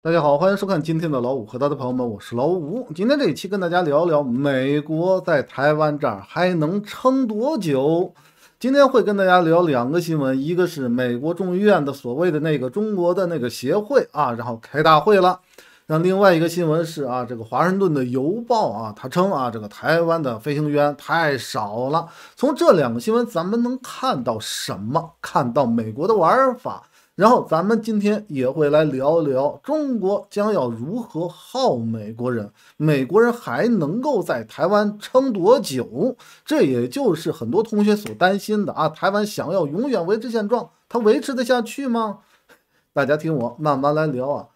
大家好，欢迎收看今天的老五和他的朋友们，我是老五。今天这一期跟大家聊聊美国在台湾这儿还能撑多久。今天会跟大家聊两个新闻，一个是美国众议院的所谓的那个中国的那个协会啊，然后开大会了。那另外一个新闻是啊，这个华盛顿的邮报啊，他称啊，这个台湾的飞行员太少了。从这两个新闻，咱们能看到什么？看到美国的玩法。然后咱们今天也会来聊聊中国将要如何耗美国人，美国人还能够在台湾撑多久？这也就是很多同学所担心的啊！台湾想要永远维持现状，它维持得下去吗？大家听我慢慢来聊啊。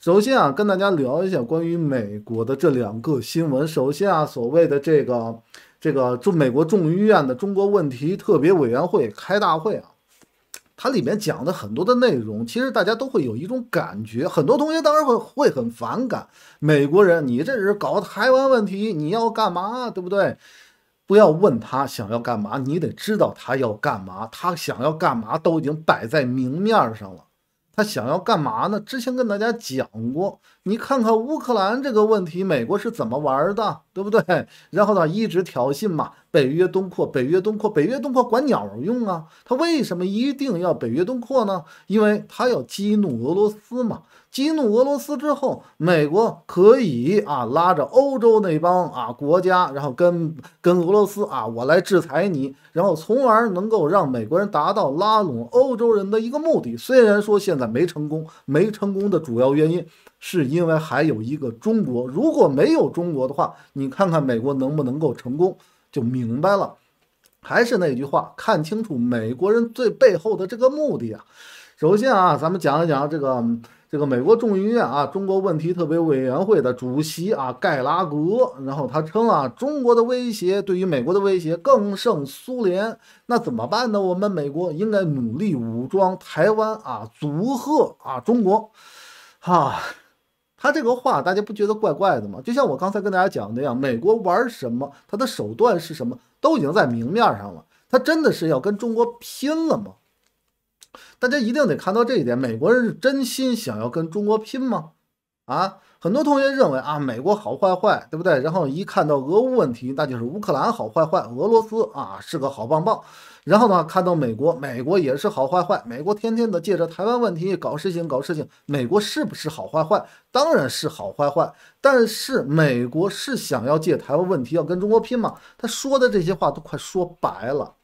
首先啊，跟大家聊一下关于美国的这两个新闻。首先啊，所谓的这个这个中美国众议院的中国问题特别委员会开大会啊，它里面讲的很多的内容，其实大家都会有一种感觉，很多同学当然会会很反感美国人，你这是搞台湾问题，你要干嘛，对不对？不要问他想要干嘛，你得知道他要干嘛，他想要干嘛都已经摆在明面上了。他想要干嘛呢？之前跟大家讲过，你看看乌克兰这个问题，美国是怎么玩的，对不对？然后呢，一直挑衅嘛，北约东扩，北约东扩，北约东扩管鸟用啊！他为什么一定要北约东扩呢？因为他要激怒俄罗斯嘛。激怒俄罗斯之后，美国可以啊拉着欧洲那帮啊国家，然后跟跟俄罗斯啊，我来制裁你，然后从而能够让美国人达到拉拢欧洲人的一个目的。虽然说现在没成功，没成功的主要原因是因为还有一个中国。如果没有中国的话，你看看美国能不能够成功，就明白了。还是那句话，看清楚美国人最背后的这个目的啊。首先啊，咱们讲一讲这个。这个美国众议院啊，中国问题特别委员会的主席啊，盖拉格，然后他称啊，中国的威胁对于美国的威胁更胜苏联，那怎么办呢？我们美国应该努力武装台湾啊，阻吓啊中国。哈，他这个话大家不觉得怪怪的吗？就像我刚才跟大家讲的那样，美国玩什么，他的手段是什么，都已经在明面上了。他真的是要跟中国拼了吗？大家一定得看到这一点，美国人是真心想要跟中国拼吗？啊，很多同学认为啊，美国好坏坏，对不对？然后一看到俄乌问题，那就是乌克兰好坏坏，俄罗斯啊是个好棒棒。然后呢，看到美国，美国也是好坏坏，美国天天的借着台湾问题搞事情搞事情，美国是不是好坏坏？当然是好坏坏。但是美国是想要借台湾问题要跟中国拼吗？他说的这些话都快说白了。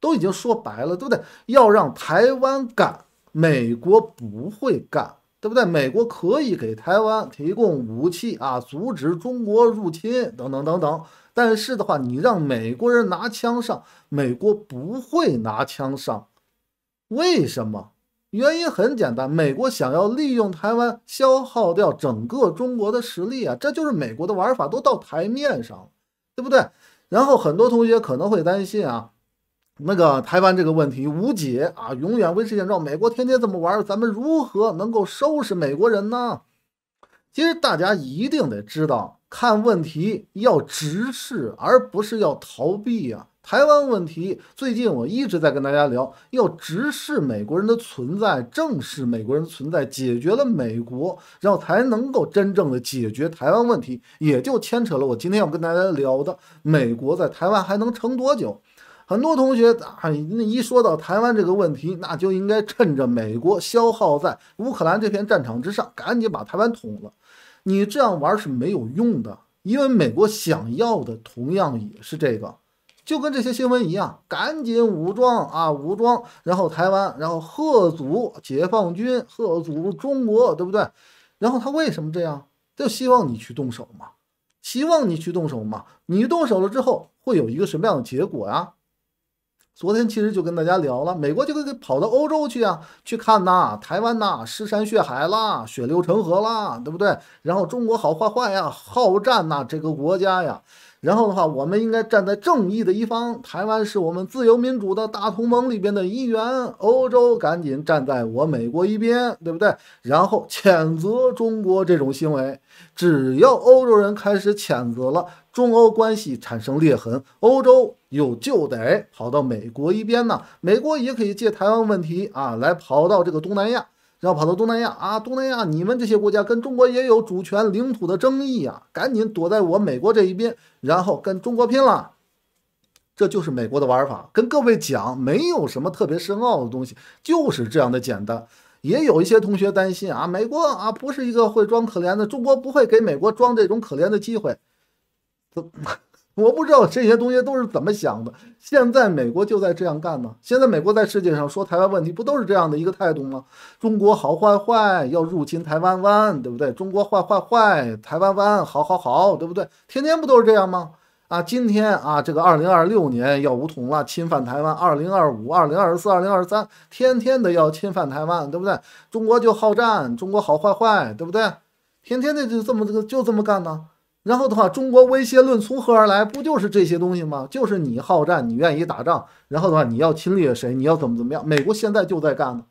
都已经说白了，对不对？要让台湾干，美国不会干，对不对？美国可以给台湾提供武器啊，阻止中国入侵等等等等。但是的话，你让美国人拿枪上，美国不会拿枪上。为什么？原因很简单，美国想要利用台湾消耗掉整个中国的实力啊，这就是美国的玩法，都到台面上了，对不对？然后很多同学可能会担心啊。那个台湾这个问题无解啊，永远维持现状。美国天天这么玩，咱们如何能够收拾美国人呢？其实大家一定得知道，看问题要直视，而不是要逃避呀。台湾问题最近我一直在跟大家聊，要直视美国人的存在，正视美国人存在，解决了美国，然后才能够真正的解决台湾问题，也就牵扯了我今天要跟大家聊的，美国在台湾还能撑多久？很多同学啊，那一说到台湾这个问题，那就应该趁着美国消耗在乌克兰这片战场之上，赶紧把台湾捅了。你这样玩是没有用的，因为美国想要的同样也是这个，就跟这些新闻一样，赶紧武装啊，武装，然后台湾，然后贺阻解放军，贺阻中国，对不对？然后他为什么这样？就希望你去动手嘛，希望你去动手嘛。你动手了之后，会有一个什么样的结果呀？昨天其实就跟大家聊了，美国就跟跑到欧洲去啊，去看呐，台湾呐，尸山血海啦，血流成河啦，对不对？然后中国好坏坏呀，好战呐，这个国家呀，然后的话，我们应该站在正义的一方，台湾是我们自由民主的大同盟里边的一员，欧洲赶紧站在我美国一边，对不对？然后谴责中国这种行为，只要欧洲人开始谴责了，中欧关系产生裂痕，欧洲又就得跑到美国一边呢。美国也可以借台湾问题啊，来跑到这个东南亚。要跑到东南亚啊，东南亚你们这些国家跟中国也有主权领土的争议啊，赶紧躲在我美国这一边，然后跟中国拼了。这就是美国的玩法，跟各位讲，没有什么特别深奥的东西，就是这样的简单。也有一些同学担心啊，美国啊不是一个会装可怜的，中国不会给美国装这种可怜的机会。怎我不知道这些东西都是怎么想的。现在美国就在这样干呢。现在美国在世界上说台湾问题，不都是这样的一个态度吗？中国好坏坏，要入侵台湾湾，对不对？中国坏坏坏，台湾湾好好好，对不对？天天不都是这样吗？啊，今天啊，这个二零二六年要武统了，侵犯台湾；二零二五、二零二四、二零二三，天天的要侵犯台湾，对不对？中国就好战，中国好坏坏，对不对？天天的就这么这个就这么干呢。然后的话，中国威胁论从何而来？不就是这些东西吗？就是你好战，你愿意打仗，然后的话，你要侵略谁？你要怎么怎么样？美国现在就在干呢，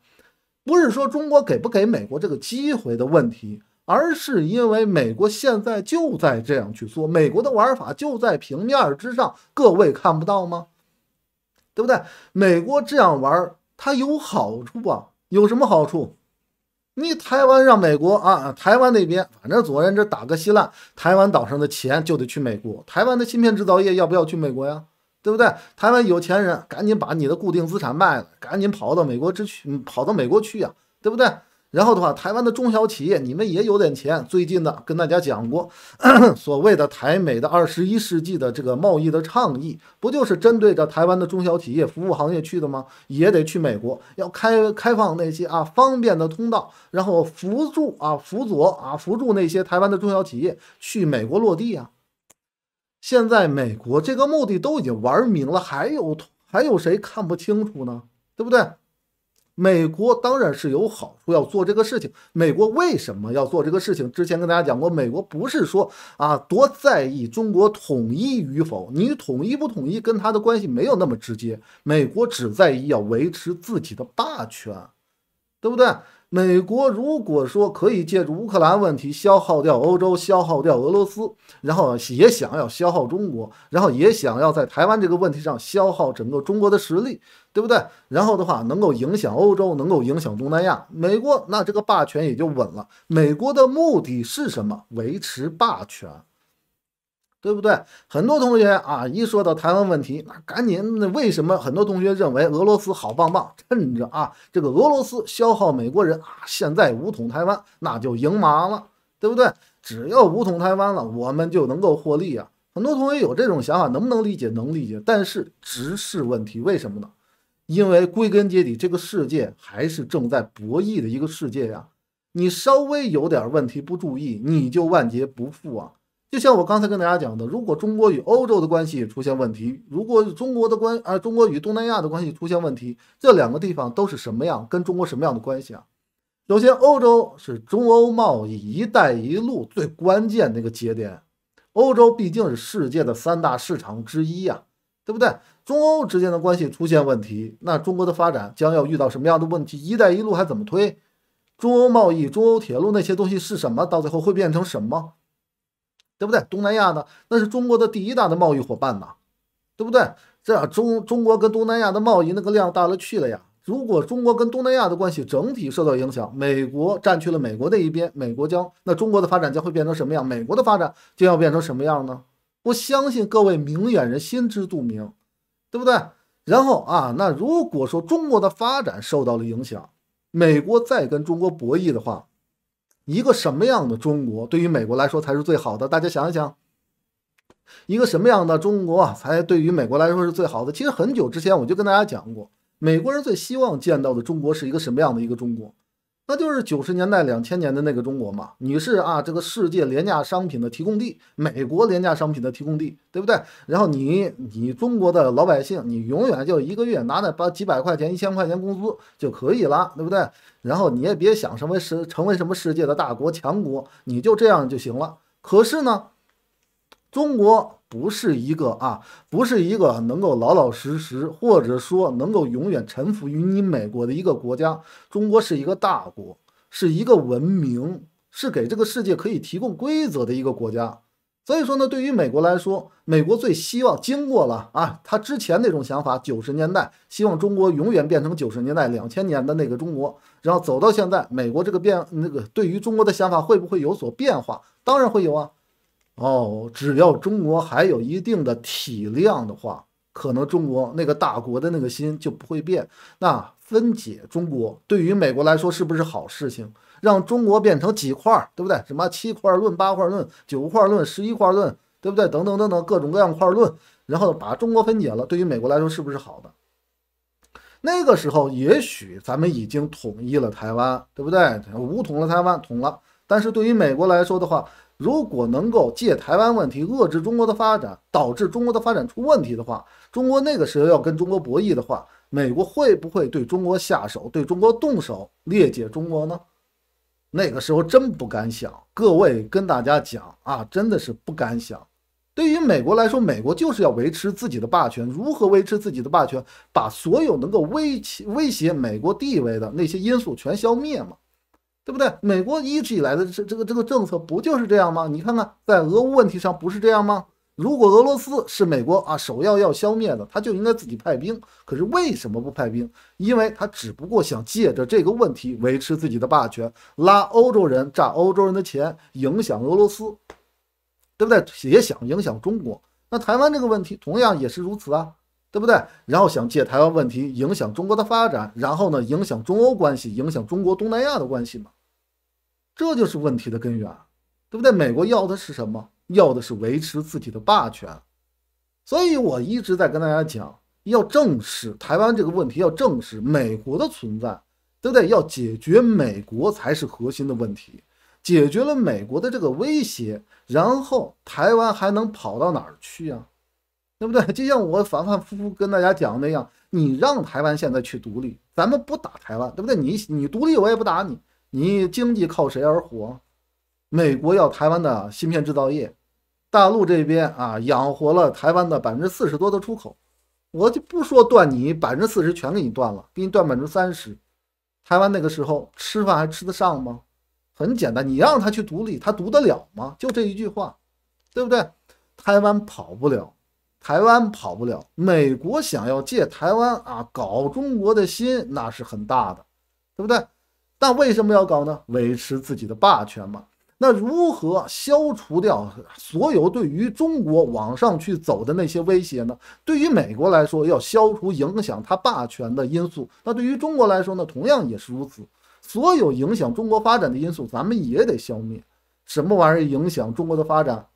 不是说中国给不给美国这个机会的问题，而是因为美国现在就在这样去做，美国的玩法就在平面之上，各位看不到吗？对不对？美国这样玩，它有好处啊，有什么好处？你台湾让美国啊，台湾那边反正左人这打个稀烂，台湾岛上的钱就得去美国。台湾的芯片制造业要不要去美国呀？对不对？台湾有钱人赶紧把你的固定资产卖了，赶紧跑到美国之去，跑到美国去呀，对不对？然后的话，台湾的中小企业，你们也有点钱。最近的跟大家讲过，所谓的台美的二十一世纪的这个贸易的倡议，不就是针对着台湾的中小企业、服务行业去的吗？也得去美国，要开开放那些啊方便的通道，然后辅助啊辅佐啊辅助那些台湾的中小企业去美国落地啊。现在美国这个目的都已经玩明了，还有还有谁看不清楚呢？对不对？美国当然是有好处，要做这个事情。美国为什么要做这个事情？之前跟大家讲过，美国不是说啊多在意中国统一与否，你统一不统一跟他的关系没有那么直接。美国只在意要维持自己的霸权，对不对？美国如果说可以借助乌克兰问题消耗掉欧洲、消耗掉俄罗斯，然后也想要消耗中国，然后也想要在台湾这个问题上消耗整个中国的实力，对不对？然后的话能够影响欧洲，能够影响东南亚，美国那这个霸权也就稳了。美国的目的是什么？维持霸权。对不对？很多同学啊，一说到台湾问题，那赶紧那为什么很多同学认为俄罗斯好棒棒？趁着啊，这个俄罗斯消耗美国人啊，现在武统台湾，那就赢麻了，对不对？只要武统台湾了，我们就能够获利啊。很多同学有这种想法，能不能理解？能理解，但是直视问题，为什么呢？因为归根结底，这个世界还是正在博弈的一个世界呀。你稍微有点问题不注意，你就万劫不复啊。就像我刚才跟大家讲的，如果中国与欧洲的关系出现问题，如果中国的关啊，中国与东南亚的关系出现问题，这两个地方都是什么样？跟中国什么样的关系啊？首先，欧洲是中欧贸易“一带一路”最关键的一个节点，欧洲毕竟是世界的三大市场之一呀，对不对？中欧之间的关系出现问题，那中国的发展将要遇到什么样的问题？“一带一路”还怎么推？中欧贸易、中欧铁路那些东西是什么？到最后会变成什么？对不对？东南亚呢，那是中国的第一大的贸易伙伴呐，对不对？这样中中国跟东南亚的贸易那个量大了去了呀。如果中国跟东南亚的关系整体受到影响，美国占据了美国那一边，美国将那中国的发展将会变成什么样？美国的发展将要变成什么样呢？我相信各位明眼人心知肚明，对不对？然后啊，那如果说中国的发展受到了影响，美国再跟中国博弈的话。一个什么样的中国对于美国来说才是最好的？大家想一想，一个什么样的中国才对于美国来说是最好的？其实很久之前我就跟大家讲过，美国人最希望见到的中国是一个什么样的一个中国？那就是九十年代、两千年的那个中国嘛。你是啊，这个世界廉价商品的提供地，美国廉价商品的提供地，对不对？然后你你中国的老百姓，你永远就一个月拿那把几百块钱、一千块钱工资就可以了，对不对？然后你也别想成为世成为什么世界的大国强国，你就这样就行了。可是呢，中国不是一个啊，不是一个能够老老实实，或者说能够永远臣服于你美国的一个国家。中国是一个大国，是一个文明，是给这个世界可以提供规则的一个国家。所以说呢，对于美国来说，美国最希望经过了啊，他之前那种想法，九十年代希望中国永远变成九十年代、两千年的那个中国，然后走到现在，美国这个变那个对于中国的想法会不会有所变化？当然会有啊。哦，只要中国还有一定的体量的话，可能中国那个大国的那个心就不会变。那分解中国对于美国来说是不是好事情？让中国变成几块儿，对不对？什么七块论、八块论、九块论、十一块论，对不对？等等等等，各种各样块论，然后把中国分解了，对于美国来说是不是好的？那个时候也许咱们已经统一了台湾，对不对？武统了台湾，统了。但是对于美国来说的话，如果能够借台湾问题遏制中国的发展，导致中国的发展出问题的话，中国那个时候要跟中国博弈的话，美国会不会对中国下手，对中国动手，裂解中国呢？那个时候真不敢想，各位跟大家讲啊，真的是不敢想。对于美国来说，美国就是要维持自己的霸权。如何维持自己的霸权？把所有能够威胁威胁美国地位的那些因素全消灭嘛，对不对？美国一直以来的这这个这个政策不就是这样吗？你看看，在俄乌问题上不是这样吗？如果俄罗斯是美国啊首要要消灭的，他就应该自己派兵。可是为什么不派兵？因为他只不过想借着这个问题维持自己的霸权，拉欧洲人榨欧洲人的钱，影响俄罗斯，对不对？也想影响中国。那台湾这个问题同样也是如此啊，对不对？然后想借台湾问题影响中国的发展，然后呢影响中欧关系，影响中国东南亚的关系嘛？这就是问题的根源，对不对？美国要的是什么？要的是维持自己的霸权，所以我一直在跟大家讲，要正视台湾这个问题，要正视美国的存在，对不对？要解决美国才是核心的问题，解决了美国的这个威胁，然后台湾还能跑到哪儿去啊？对不对？就像我反反复复跟大家讲那样，你让台湾现在去独立，咱们不打台湾，对不对？你你独立我也不打你，你经济靠谁而活？美国要台湾的芯片制造业。大陆这边啊，养活了台湾的百分之四十多的出口，我就不说断你百分之四十全给你断了，给你断百分之三十。台湾那个时候吃饭还吃得上吗？很简单，你让他去独立，他独得了吗？就这一句话，对不对？台湾跑不了，台湾跑不了。美国想要借台湾啊搞中国的心，那是很大的，对不对？但为什么要搞呢？维持自己的霸权嘛。那如何消除掉所有对于中国往上去走的那些威胁呢？对于美国来说，要消除影响它霸权的因素；那对于中国来说呢，同样也是如此。所有影响中国发展的因素，咱们也得消灭。什么玩意儿影响中国的发展？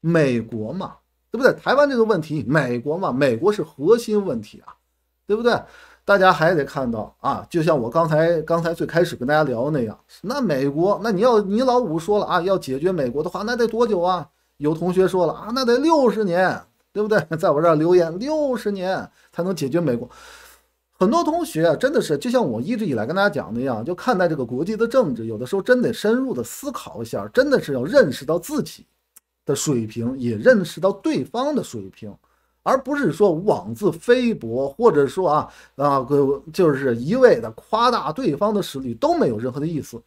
美国嘛，对不对？台湾这个问题，美国嘛，美国是核心问题啊，对不对？大家还得看到啊，就像我刚才刚才最开始跟大家聊那样，那美国，那你要你老五说了啊，要解决美国的话，那得多久啊？有同学说了啊，那得六十年，对不对？在我这儿留言，六十年才能解决美国。很多同学，真的是就像我一直以来跟大家讲的一样，就看待这个国际的政治，有的时候真得深入的思考一下，真的是要认识到自己的水平，也认识到对方的水平。而不是说妄自菲薄，或者说啊啊就是一味的夸大对方的实力，都没有任何的意思。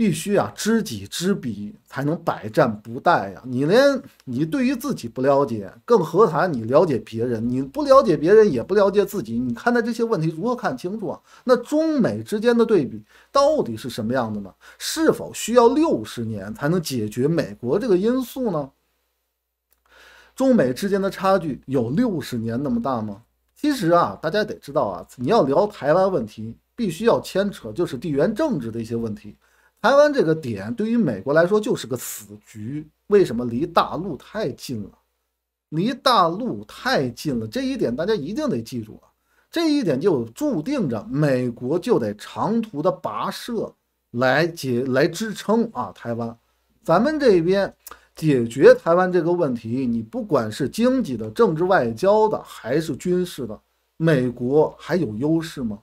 必须啊知己知彼，才能百战不殆呀！你连你对于自己不了解，更何谈你了解别人？你不了解别人，也不了解自己，你看待这些问题如何看清楚啊？那中美之间的对比到底是什么样的呢？是否需要六十年才能解决美国这个因素呢？中美之间的差距有六十年那么大吗？其实啊，大家得知道啊，你要聊台湾问题，必须要牵扯就是地缘政治的一些问题。台湾这个点对于美国来说就是个死局。为什么？离大陆太近了，离大陆太近了。这一点大家一定得记住啊。这一点就注定着美国就得长途的跋涉来解来支撑啊台湾。咱们这边。解决台湾这个问题，你不管是经济的、政治外交的，还是军事的，美国还有优势吗？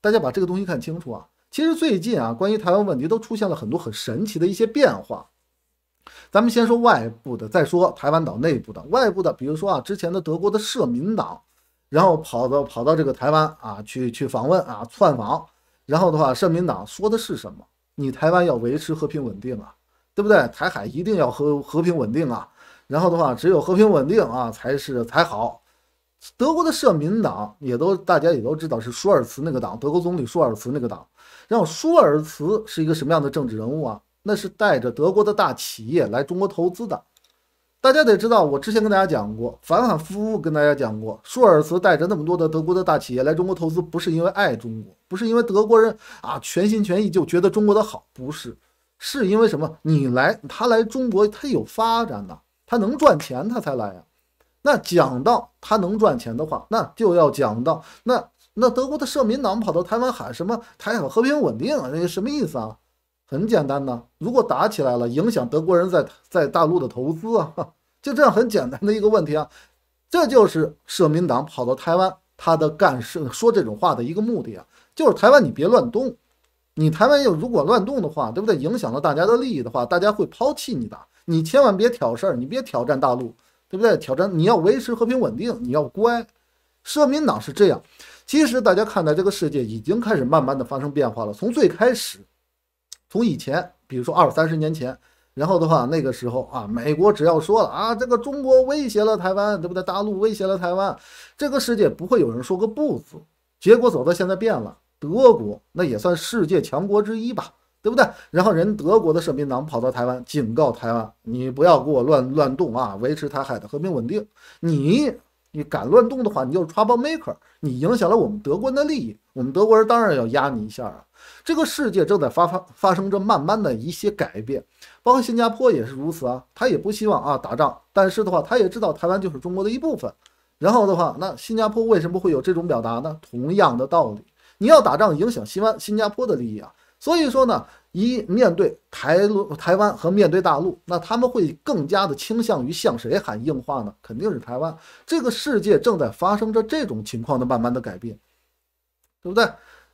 大家把这个东西看清楚啊！其实最近啊，关于台湾问题都出现了很多很神奇的一些变化。咱们先说外部的，再说台湾岛内部的。外部的，比如说啊，之前的德国的社民党，然后跑到跑到这个台湾啊，去去访问啊，窜访。然后的话，社民党说的是什么？你台湾要维持和平稳定啊，对不对？台海一定要和和平稳定啊。然后的话，只有和平稳定啊，才是才好。德国的社民党也都大家也都知道是舒尔茨那个党，德国总理舒尔茨那个党。然后舒尔茨是一个什么样的政治人物啊？那是带着德国的大企业来中国投资的。大家得知道，我之前跟大家讲过，反反复复跟大家讲过，舒尔茨带着那么多的德国的大企业来中国投资，不是因为爱中国，不是因为德国人啊全心全意就觉得中国的好，不是，是因为什么？你来，他来中国，他有发展的，他能赚钱，他才来呀。那讲到他能赚钱的话，那就要讲到那那德国的社民党跑到台湾喊什么台海和平稳定，那什么意思啊？很简单的，如果打起来了，影响德国人在在大陆的投资啊，就这样很简单的一个问题啊，这就是社民党跑到台湾，他的干事说这种话的一个目的啊，就是台湾你别乱动，你台湾又如果乱动的话，对不对？影响了大家的利益的话，大家会抛弃你的，你千万别挑事儿，你别挑战大陆，对不对？挑战你要维持和平稳定，你要乖。社民党是这样，其实大家看待这个世界已经开始慢慢的发生变化了，从最开始。从以前，比如说二三十年前，然后的话，那个时候啊，美国只要说了啊，这个中国威胁了台湾，对不对？大陆威胁了台湾，这个世界不会有人说个不字。结果走到现在变了，德国那也算世界强国之一吧，对不对？然后人德国的社民党跑到台湾，警告台湾，你不要给我乱乱动啊，维持台海的和平稳定。你你敢乱动的话，你就是 trouble maker，你影响了我们德国人的利益，我们德国人当然要压你一下啊。这个世界正在发发发生着慢慢的一些改变，包括新加坡也是如此啊，他也不希望啊打仗，但是的话，他也知道台湾就是中国的一部分。然后的话，那新加坡为什么会有这种表达呢？同样的道理，你要打仗影响新湾新加坡的利益啊。所以说呢，一面对台陆台湾和面对大陆，那他们会更加的倾向于向谁喊硬话呢？肯定是台湾。这个世界正在发生着这种情况的慢慢的改变，对不对？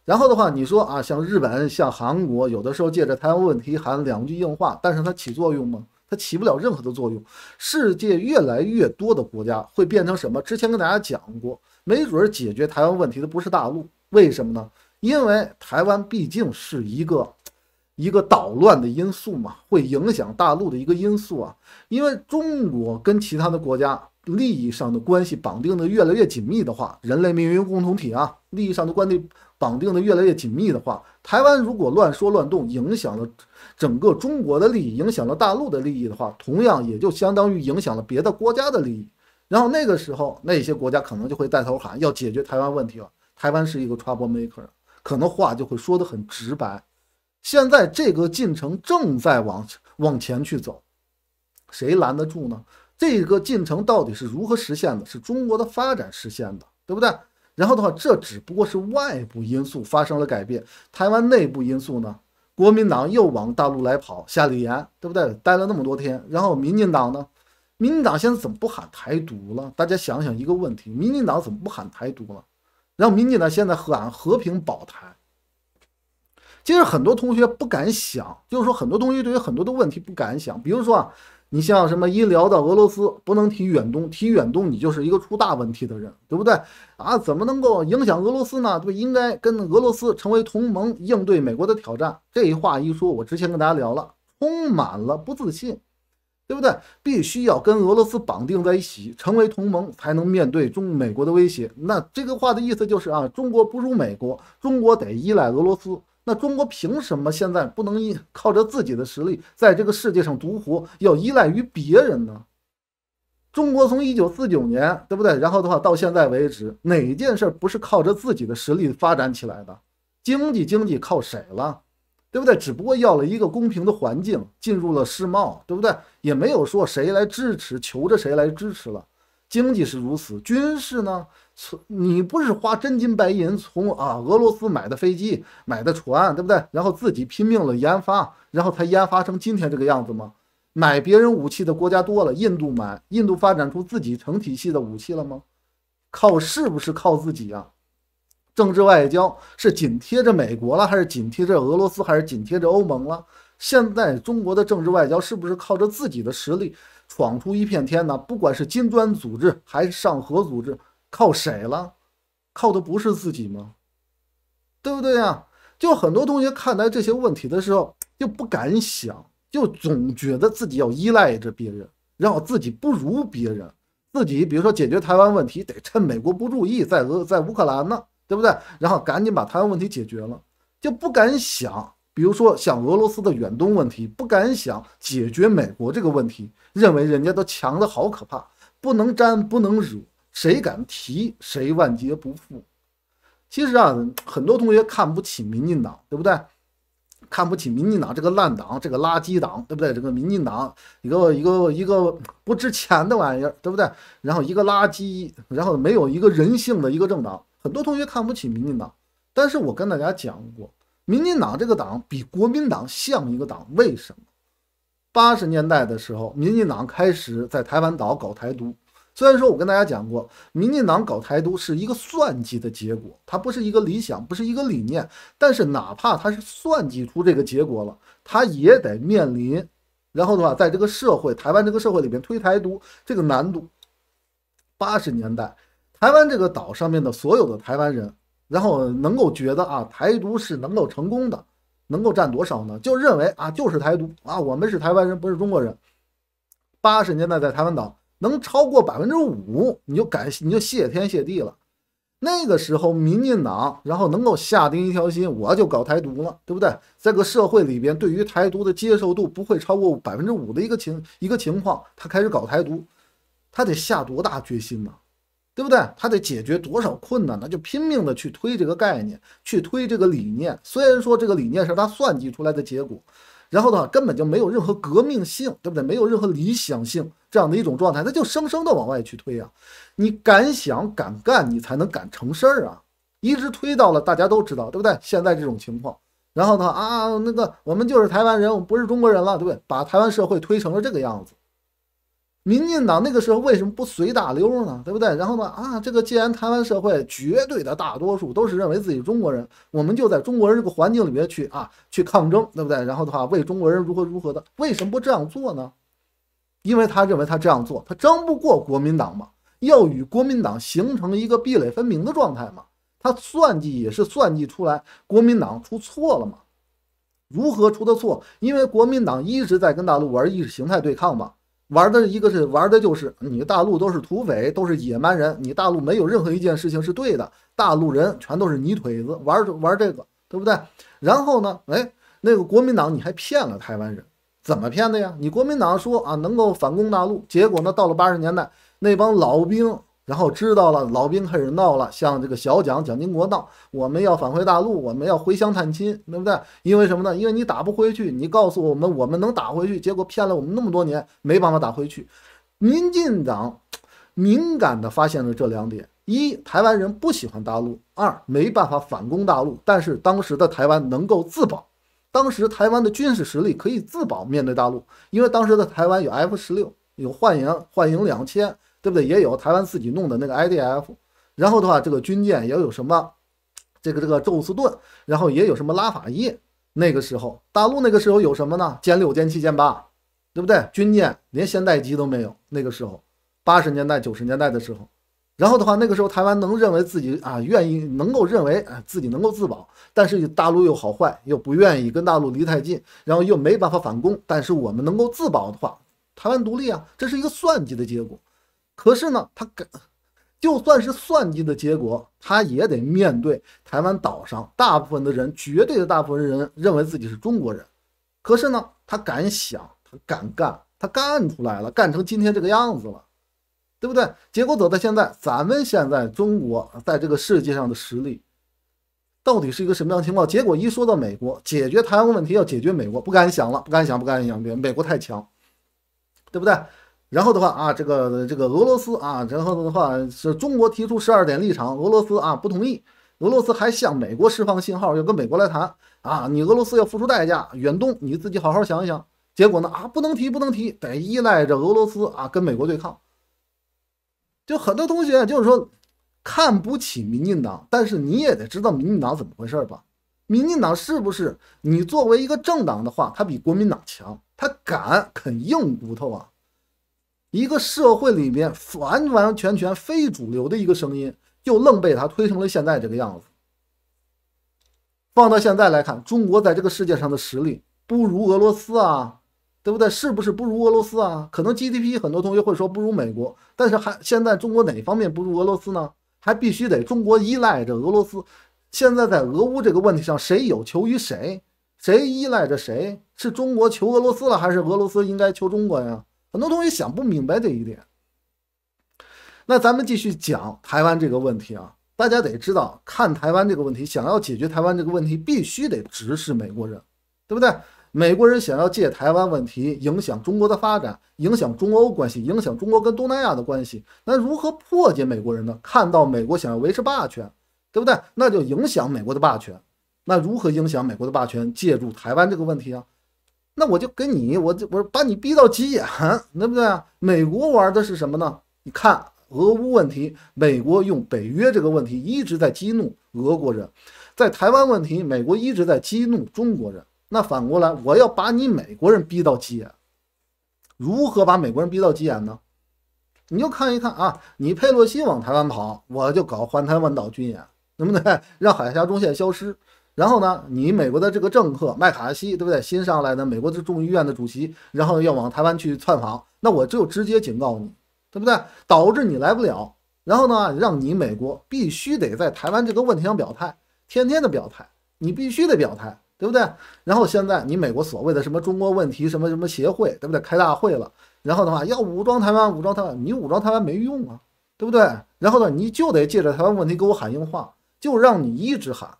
然后的话，你说啊，像日本、像韩国，有的时候借着台湾问题喊两句硬话，但是它起作用吗？它起不了任何的作用。世界越来越多的国家会变成什么？之前跟大家讲过，没准解决台湾问题的不是大陆，为什么呢？因为台湾毕竟是一个一个捣乱的因素嘛，会影响大陆的一个因素啊。因为中国跟其他的国家利益上的关系绑定的越来越紧密的话，人类命运共同体啊，利益上的关系。绑定的越来越紧密的话，台湾如果乱说乱动，影响了整个中国的利益，影响了大陆的利益的话，同样也就相当于影响了别的国家的利益。然后那个时候，那些国家可能就会带头喊要解决台湾问题了。台湾是一个 trouble maker，可能话就会说得很直白。现在这个进程正在往往前去走，谁拦得住呢？这个进程到底是如何实现的？是中国的发展实现的，对不对？然后的话，这只不过是外部因素发生了改变，台湾内部因素呢？国民党又往大陆来跑，夏立言，对不对？待了那么多天，然后民进党呢？民进党现在怎么不喊台独了？大家想想一个问题：民进党怎么不喊台独了？然后民进党现在喊和平保台。其实很多同学不敢想，就是说很多同学对于很多的问题不敢想，比如说啊。你像什么一聊到俄罗斯，不能提远东，提远东你就是一个出大问题的人，对不对？啊，怎么能够影响俄罗斯呢？对，应该跟俄罗斯成为同盟，应对美国的挑战。这一话一说，我之前跟大家聊了，充满了不自信，对不对？必须要跟俄罗斯绑定在一起，成为同盟，才能面对中美国的威胁。那这个话的意思就是啊，中国不如美国，中国得依赖俄罗斯。那中国凭什么现在不能依靠着自己的实力在这个世界上独活，要依赖于别人呢？中国从一九四九年，对不对？然后的话到现在为止，哪件事不是靠着自己的实力发展起来的？经济经济靠谁了？对不对？只不过要了一个公平的环境，进入了世贸，对不对？也没有说谁来支持，求着谁来支持了。经济是如此，军事呢？你不是花真金白银从啊俄罗斯买的飞机、买的船，对不对？然后自己拼命了研发，然后才研发成今天这个样子吗？买别人武器的国家多了，印度买，印度发展出自己成体系的武器了吗？靠是不是靠自己啊？政治外交是紧贴着美国了，还是紧贴着俄罗斯，还是紧贴着欧盟了？现在中国的政治外交是不是靠着自己的实力闯出一片天呢？不管是金砖组织还是上合组织，靠谁了？靠的不是自己吗？对不对呀？就很多同学看待这些问题的时候，就不敢想，就总觉得自己要依赖着别人，然后自己不如别人，自己比如说解决台湾问题得趁美国不注意，在俄在乌克兰呢，对不对？然后赶紧把台湾问题解决了，就不敢想。比如说像俄罗斯的远东问题，不敢想解决美国这个问题，认为人家都强的好可怕，不能沾不能惹，谁敢提谁万劫不复。其实啊，很多同学看不起民进党，对不对？看不起民进党这个烂党，这个垃圾党，对不对？这个民进党一个一个一个不值钱的玩意儿，对不对？然后一个垃圾，然后没有一个人性的一个政党，很多同学看不起民进党。但是我跟大家讲过。民进党这个党比国民党像一个党，为什么？八十年代的时候，民进党开始在台湾岛搞台独。虽然说我跟大家讲过，民进党搞台独是一个算计的结果，它不是一个理想，不是一个理念。但是哪怕他是算计出这个结果了，他也得面临，然后的话，在这个社会，台湾这个社会里边推台独这个难度。八十年代，台湾这个岛上面的所有的台湾人。然后能够觉得啊，台独是能够成功的，能够占多少呢？就认为啊，就是台独啊，我们是台湾人，不是中国人。八十年代在台湾岛能超过百分之五，你就感你就谢天谢地了。那个时候，民进党然后能够下定一条心，我就搞台独了，对不对？这个社会里边对于台独的接受度不会超过百分之五的一个情一个情况，他开始搞台独，他得下多大决心呢？对不对？他得解决多少困难呢？就拼命的去推这个概念，去推这个理念。虽然说这个理念是他算计出来的结果，然后的话根本就没有任何革命性，对不对？没有任何理想性这样的一种状态，他就生生的往外去推啊。你敢想敢干，你才能敢成事儿啊。一直推到了大家都知道，对不对？现在这种情况，然后呢啊，那个我们就是台湾人，我们不是中国人了，对不对？把台湾社会推成了这个样子。民进党那个时候为什么不随大流呢？对不对？然后呢？啊，这个既然台湾社会绝对的大多数都是认为自己中国人，我们就在中国人这个环境里面去啊，去抗争，对不对？然后的话，为中国人如何如何的，为什么不这样做呢？因为他认为他这样做，他争不过国民党嘛，要与国民党形成一个壁垒分明的状态嘛。他算计也是算计出来国民党出错了嘛？如何出的错？因为国民党一直在跟大陆玩意识形态对抗嘛。玩的一个是玩的就是你大陆都是土匪，都是野蛮人，你大陆没有任何一件事情是对的，大陆人全都是泥腿子，玩玩这个，对不对？然后呢，哎，那个国民党你还骗了台湾人，怎么骗的呀？你国民党说啊能够反攻大陆，结果呢到了八十年代，那帮老兵。然后知道了，老兵开始闹了，向这个小蒋蒋经国闹，我们要返回大陆，我们要回乡探亲，对不对？因为什么呢？因为你打不回去，你告诉我们我们能打回去，结果骗了我们那么多年，没办法打回去。民进党敏感地发现了这两点：一，台湾人不喜欢大陆；二，没办法反攻大陆。但是当时的台湾能够自保，当时台湾的军事实力可以自保面对大陆，因为当时的台湾有 F 十六，有幻影幻影两千。对不对？也有台湾自己弄的那个 IDF，然后的话，这个军舰也有什么，这个这个宙斯盾，然后也有什么拉法叶。那个时候，大陆那个时候有什么呢？歼六、歼七、歼八，对不对？军舰连现代机都没有。那个时候，八十年代、九十年代的时候，然后的话，那个时候台湾能认为自己啊，愿意能够认为啊自己能够自保，但是大陆又好坏，又不愿意跟大陆离太近，然后又没办法反攻。但是我们能够自保的话，台湾独立啊，这是一个算计的结果。可是呢，他敢，就算是算计的结果，他也得面对台湾岛上大部分的人，绝对的大部分人认为自己是中国人。可是呢，他敢想，他敢干，他干出来了，干成今天这个样子了，对不对？结果走到现在，咱们现在中国在这个世界上的实力，到底是一个什么样的情况？结果一说到美国，解决台湾问题要解决美国，不敢想了，不敢想，不敢想，美美国太强，对不对？然后的话啊，这个这个俄罗斯啊，然后的话是中国提出十二点立场，俄罗斯啊不同意，俄罗斯还向美国释放信号，要跟美国来谈啊，你俄罗斯要付出代价，远东你自己好好想一想。结果呢啊，不能提，不能提，得依赖着俄罗斯啊跟美国对抗。就很多同学就是说看不起民进党，但是你也得知道民进党怎么回事吧？民进党是不是？你作为一个政党的话，它比国民党强，它敢啃硬骨头啊！一个社会里面完完全全非主流的一个声音，就愣被他推成了现在这个样子。放到现在来看，中国在这个世界上的实力不如俄罗斯啊，对不对？是不是不如俄罗斯啊？可能 GDP 很多同学会说不如美国，但是还现在中国哪方面不如俄罗斯呢？还必须得中国依赖着俄罗斯。现在在俄乌这个问题上，谁有求于谁？谁依赖着谁？是中国求俄罗斯了，还是俄罗斯应该求中国呀？很多同学想不明白这一点。那咱们继续讲台湾这个问题啊，大家得知道，看台湾这个问题，想要解决台湾这个问题，必须得直视美国人，对不对？美国人想要借台湾问题影响中国的发展，影响中欧关系，影响中国跟东南亚的关系，那如何破解美国人呢？看到美国想要维持霸权。对不对？那就影响美国的霸权。那如何影响美国的霸权？借助台湾这个问题啊？那我就跟你，我就我把你逼到急眼，对不对？美国玩的是什么呢？你看俄乌问题，美国用北约这个问题一直在激怒俄国人；在台湾问题，美国一直在激怒中国人。那反过来，我要把你美国人逼到急眼，如何把美国人逼到急眼呢？你就看一看啊，你佩洛西往台湾跑，我就搞环台湾岛军演。对不对？让海峡中线消失，然后呢？你美国的这个政客麦卡锡，对不对？新上来的美国的众议院的主席，然后要往台湾去窜访，那我就直接警告你，对不对？导致你来不了，然后呢，让你美国必须得在台湾这个问题上表态，天天的表态，你必须得表态，对不对？然后现在你美国所谓的什么中国问题什么什么协会，对不对？开大会了，然后的话要武装台湾，武装台湾，你武装台湾没用啊，对不对？然后呢，你就得借着台湾问题给我喊硬话。就让你一直喊，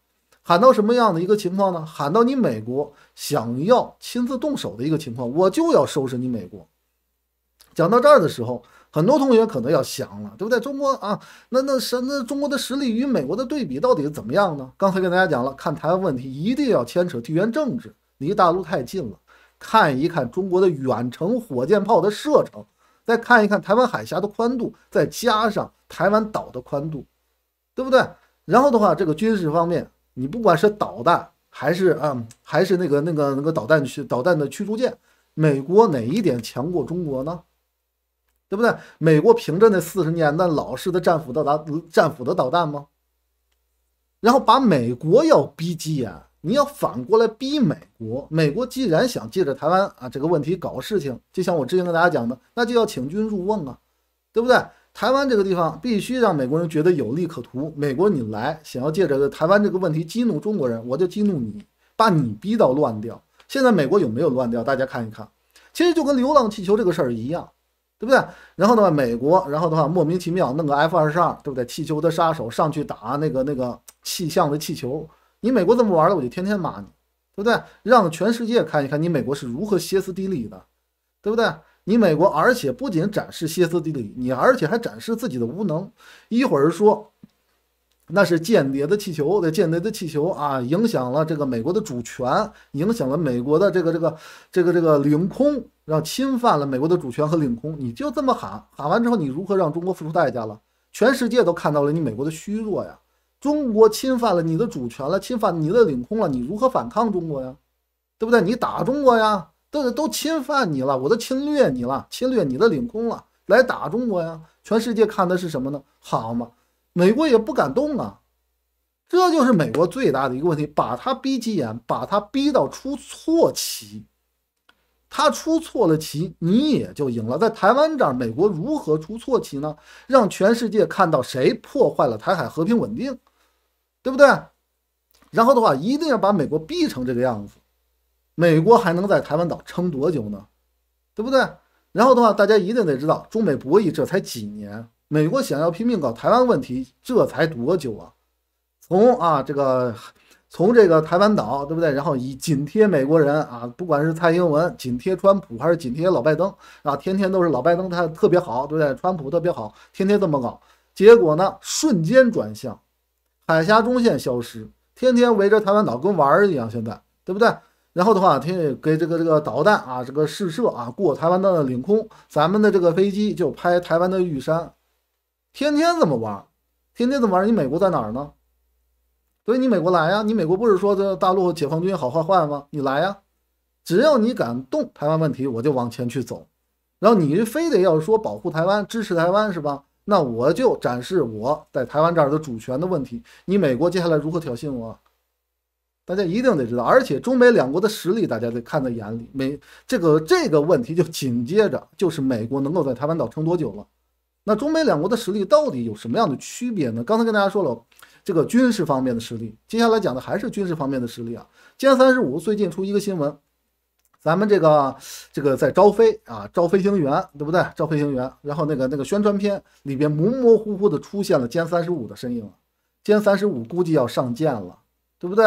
喊到什么样的一个情况呢？喊到你美国想要亲自动手的一个情况，我就要收拾你美国。讲到这儿的时候，很多同学可能要想了，对不对？中国啊，那那什那中国的实力与美国的对比到底怎么样呢？刚才跟大家讲了，看台湾问题一定要牵扯地缘政治，离大陆太近了。看一看中国的远程火箭炮的射程，再看一看台湾海峡的宽度，再加上台湾岛的宽度，对不对？然后的话，这个军事方面，你不管是导弹还是啊，还是那个那个那个导弹驱导弹的驱逐舰，美国哪一点强过中国呢？对不对？美国凭着那四十年的老式的战斧的导战斧的导弹吗？然后把美国要逼急眼，你要反过来逼美国。美国既然想借着台湾啊这个问题搞事情，就像我之前跟大家讲的，那就要请君入瓮啊，对不对？台湾这个地方必须让美国人觉得有利可图。美国你来想要借着台湾这个问题激怒中国人，我就激怒你，把你逼到乱掉。现在美国有没有乱掉？大家看一看，其实就跟流浪气球这个事儿一样，对不对？然后的话，美国，然后的话莫名其妙弄个 F 二十二，对不对？气球的杀手上去打那个那个气象的气球，你美国这么玩的，我就天天骂你，对不对？让全世界看一看你美国是如何歇斯底里的，对不对？你美国，而且不仅展示歇斯底里，你而且还展示自己的无能。一会儿说那是间谍的气球，的间谍的气球啊，影响了这个美国的主权，影响了美国的这个这个这个这个领空，让侵犯了美国的主权和领空。你就这么喊喊完之后，你如何让中国付出代价了？全世界都看到了你美国的虚弱呀！中国侵犯了你的主权了，侵犯你的领空了，你如何反抗中国呀？对不对？你打中国呀？都都侵犯你了，我都侵略你了，侵略你的领空了，来打中国呀！全世界看的是什么呢？好嘛，美国也不敢动啊，这就是美国最大的一个问题，把他逼急眼，把他逼到出错棋，他出错了棋，你也就赢了。在台湾这儿，美国如何出错棋呢？让全世界看到谁破坏了台海和平稳定，对不对？然后的话，一定要把美国逼成这个样子。美国还能在台湾岛撑多久呢？对不对？然后的话，大家一定得知道，中美博弈这才几年，美国想要拼命搞台湾问题，这才多久啊？从啊这个，从这个台湾岛，对不对？然后以紧贴美国人啊，不管是蔡英文紧贴川普，还是紧贴老拜登啊，天天都是老拜登他特别好，对不对？川普特别好，天天这么搞，结果呢，瞬间转向，海峡中线消失，天天围着台湾岛跟玩儿一样，现在对不对？然后的话，天给这个这个导弹啊，这个试射啊，过台湾的领空，咱们的这个飞机就拍台湾的玉山，天天这么玩，天天这么玩，你美国在哪儿呢？所以你美国来呀，你美国不是说这大陆解放军好坏坏吗？你来呀，只要你敢动台湾问题，我就往前去走。然后你非得要说保护台湾、支持台湾是吧？那我就展示我在台湾这儿的主权的问题。你美国接下来如何挑衅我？大家一定得知道，而且中美两国的实力大家得看在眼里。美这个这个问题就紧接着就是美国能够在台湾岛撑多久了？那中美两国的实力到底有什么样的区别呢？刚才跟大家说了，这个军事方面的实力，接下来讲的还是军事方面的实力啊。歼三十五最近出一个新闻。咱们这个这个在招飞啊，招飞行员，对不对？招飞行员，然后那个那个宣传片里边模模糊糊的出现了歼三十五的身影，歼三十五估计要上舰了，对不对？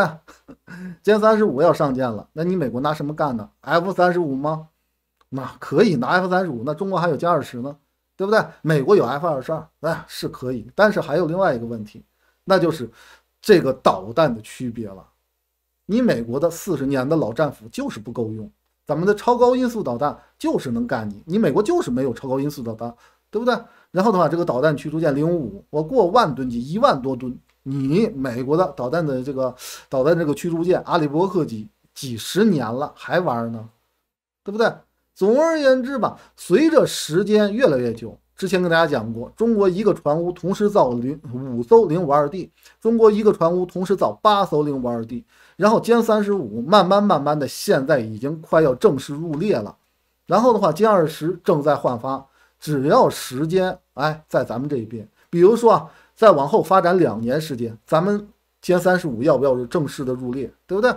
歼三十五要上舰了，那你美国拿什么干呢？F 三十五吗？那可以拿 F 三十五，那中国还有歼二十呢，对不对？美国有 F 二十二，哎，是可以，但是还有另外一个问题，那就是这个导弹的区别了。你美国的四十年的老战斧就是不够用。咱们的超高音速导弹就是能干你，你美国就是没有超高音速导弹，对不对？然后的话，这个导弹驱逐舰零五五，我过万吨级，一万多吨，你美国的导弹的这个导弹这个驱逐舰阿里伯克级几十年了还玩呢，对不对？总而言之吧，随着时间越来越久，之前跟大家讲过，中国一个船坞同时造零五艘零五二 D，中国一个船坞同时造八艘零五二 D。然后歼三十五慢慢慢慢的，现在已经快要正式入列了。然后的话，歼二十正在换发，只要时间哎在咱们这一边，比如说啊，再往后发展两年时间，咱们歼三十五要不要正式的入列，对不对？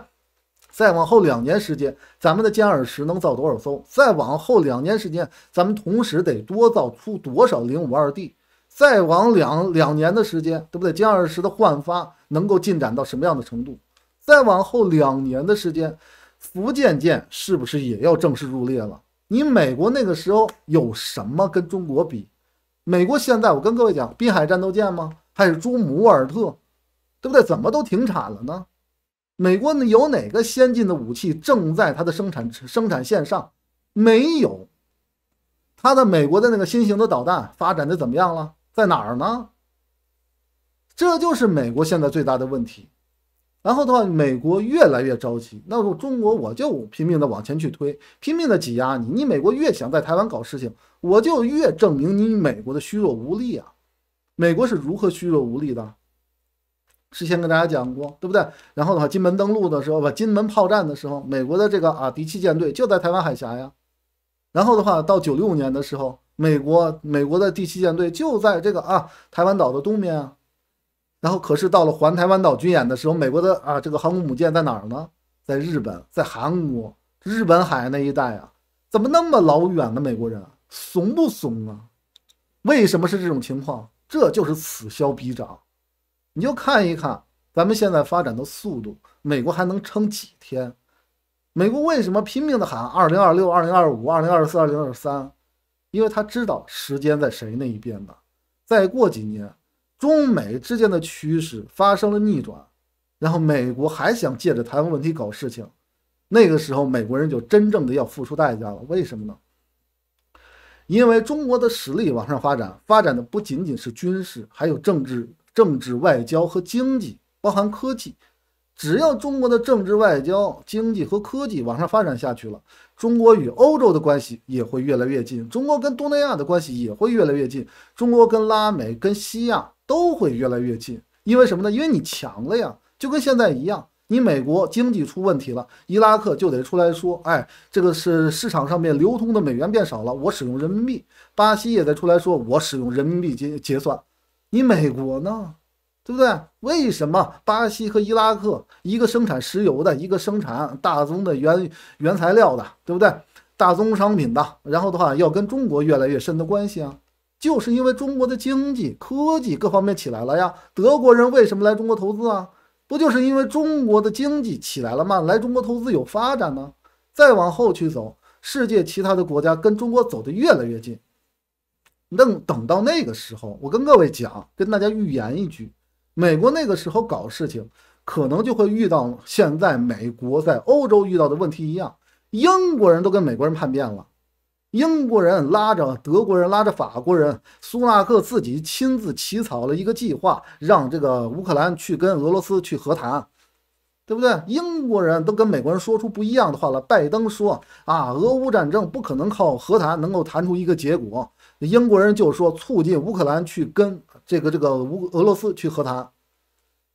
再往后两年时间，咱们的歼二十能造多少艘？再往后两年时间，咱们同时得多造出多少零五二 D？再往两两年的时间，对不对？歼二十的换发能够进展到什么样的程度？再往后两年的时间，福建舰是不是也要正式入列了？你美国那个时候有什么跟中国比？美国现在我跟各位讲，滨海战斗舰吗？还是朱姆沃尔特，对不对？怎么都停产了呢？美国有哪个先进的武器正在它的生产生产线上？没有。它的美国的那个新型的导弹发展的怎么样了？在哪儿呢？这就是美国现在最大的问题。然后的话，美国越来越着急，那我中国我就拼命的往前去推，拼命的挤压你。你美国越想在台湾搞事情，我就越证明你美国的虚弱无力啊！美国是如何虚弱无力的？之前跟大家讲过，对不对？然后的话，金门登陆的时候吧，金门炮战的时候，美国的这个啊第七舰队就在台湾海峡呀。然后的话，到九六年的时候，美国美国的第七舰队就在这个啊台湾岛的东面啊。然后，可是到了环台湾岛军演的时候，美国的啊这个航空母舰在哪儿呢？在日本，在韩国，日本海那一带啊，怎么那么老远呢？美国人怂不怂啊？为什么是这种情况？这就是此消彼长。你就看一看咱们现在发展的速度，美国还能撑几天？美国为什么拼命的喊二零二六、二零二五、二零二四、二零二三？因为他知道时间在谁那一边呢？再过几年。中美之间的趋势发生了逆转，然后美国还想借着台湾问题搞事情，那个时候美国人就真正的要付出代价了。为什么呢？因为中国的实力往上发展，发展的不仅仅是军事，还有政治、政治外交和经济，包含科技。只要中国的政治、外交、经济和科技往上发展下去了，中国与欧洲的关系也会越来越近，中国跟东南亚的关系也会越来越近，中国跟拉美、跟西亚。都会越来越近，因为什么呢？因为你强了呀，就跟现在一样，你美国经济出问题了，伊拉克就得出来说，哎，这个是市场上面流通的美元变少了，我使用人民币。巴西也得出来说，我使用人民币结结算。你美国呢，对不对？为什么巴西和伊拉克一个生产石油的，一个生产大宗的原原材料的，对不对？大宗商品的，然后的话要跟中国越来越深的关系啊？就是因为中国的经济、科技各方面起来了呀。德国人为什么来中国投资啊？不就是因为中国的经济起来了吗？来中国投资有发展呢。再往后去走，世界其他的国家跟中国走得越来越近。等等到那个时候，我跟各位讲，跟大家预言一句：美国那个时候搞事情，可能就会遇到现在美国在欧洲遇到的问题一样。英国人都跟美国人叛变了。英国人拉着德国人，拉着法国人，苏纳克自己亲自起草了一个计划，让这个乌克兰去跟俄罗斯去和谈，对不对？英国人都跟美国人说出不一样的话了。拜登说啊，俄乌战争不可能靠和谈能够谈出一个结果。英国人就说促进乌克兰去跟这个这个乌俄罗斯去和谈。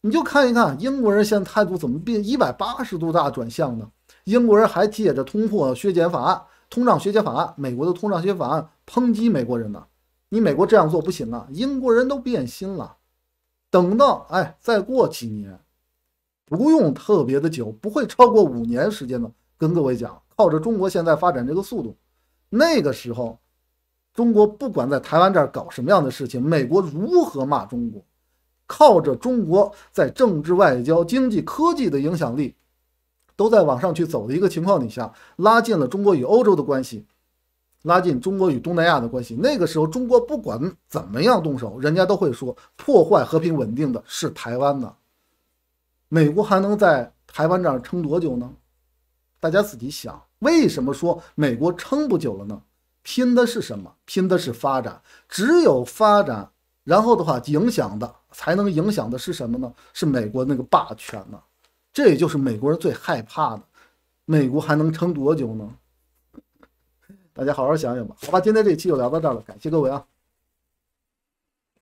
你就看一看英国人现在态度怎么变一百八十度大转向呢？英国人还借着通货削减法案。通胀削减法案，美国的通胀削减法案抨击美国人呢？你美国这样做不行啊！英国人都变心了。等到哎，再过几年，不用特别的久，不会超过五年时间的。跟各位讲，靠着中国现在发展这个速度，那个时候，中国不管在台湾这儿搞什么样的事情，美国如何骂中国，靠着中国在政治、外交、经济、科技的影响力。都在往上去走的一个情况底下，拉近了中国与欧洲的关系，拉近中国与东南亚的关系。那个时候，中国不管怎么样动手，人家都会说破坏和平稳定的是台湾的。美国还能在台湾这儿撑多久呢？大家自己想，为什么说美国撑不久了呢？拼的是什么？拼的是发展。只有发展，然后的话，影响的才能影响的是什么呢？是美国那个霸权呢？这也就是美国人最害怕的，美国还能撑多久呢？大家好好想想吧。好吧，今天这期就聊到这儿了，感谢各位啊。